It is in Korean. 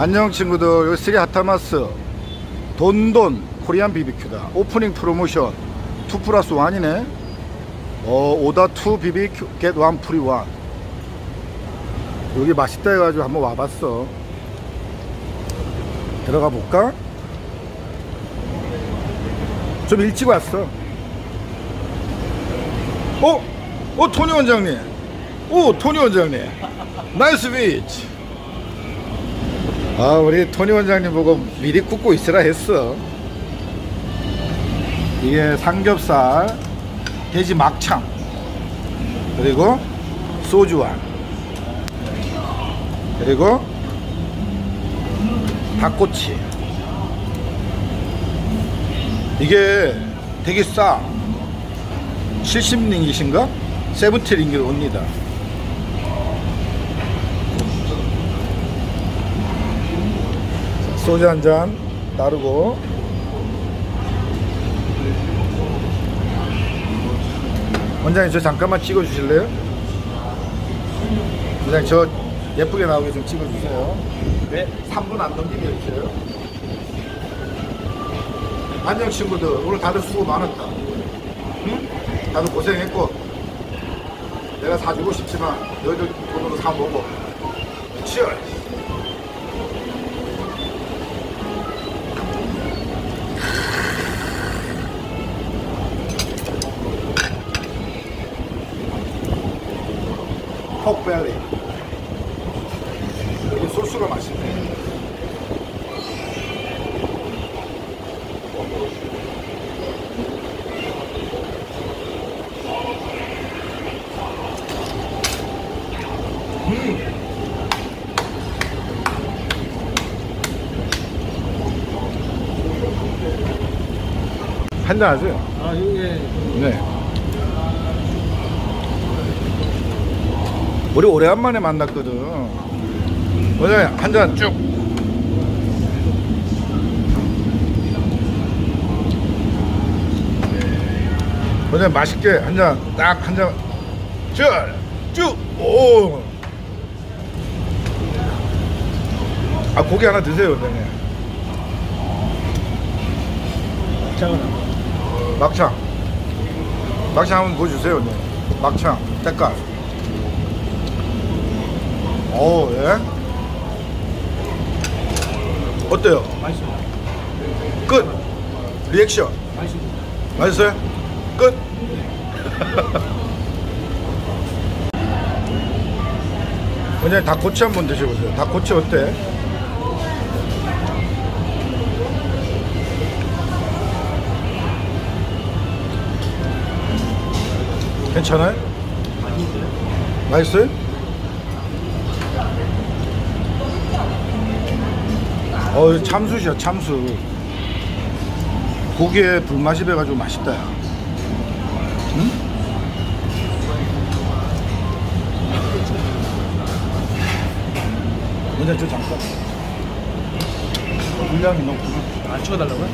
안녕 친구들 여기 Sri Hartamas. 돈돈 Korean BBQ다. Opening promotion. 2 플러스 1이네. 어 order 2 BBQ get 1 free 1 여기 맛있다 해가지고 한번 와봤어. 들어가 볼까? 좀 일찍 왔어. 어? 어 토니 원장님. 오 토니 원장님. Nice beach 아 우리 토니 원장님 보고 미리 굽고 있으라 했어. 이게 삼겹살 돼지 막창 그리고 소주완 그리고 닭꼬치. 이게 되게 싸. 70링깃인가? 세븐티링깃 옵니다 소주 한 잔 따르고. 원장님 저 잠깐만 찍어 주실래요? 원장님 저 예쁘게 나오게 좀 찍어 주세요. 네 3분 안 넘기게 해주세요. 안녕 친구들. 오늘 다들 수고 많았다. 응? 다들 고생했고. 내가 사주고 싶지만 너희들 돈으로 사 먹어. 치열 퍽belly 여기 소스가 맛있네. 한잔 하세요. 아, 이게 네. 우리 오래간만에 만났거든. 원장님 한잔 쭉. 원장님 맛있게 한 잔 딱 한 잔. 쭉. 쭉. 오. 아 고기 하나 드세요 원장님. 막창. 막창 한번 보여주세요 원장님. 막창 색깔. 오, 예. 어때요? 맛있습니다. 끝. 리액션. 맛있습니다. 맛있어요? 끝. 원장님 닭꼬치 한번 드셔보세요. 닭꼬치 어때? 괜찮아요? 맛있는데요? 맛있어요? 어, 참숯이야, 참숯. 고기에 불맛이 배가지고 맛있다, 야. 응? 근데 저 잠깐. 분량이 너무 부족. 안 찍어달라고요?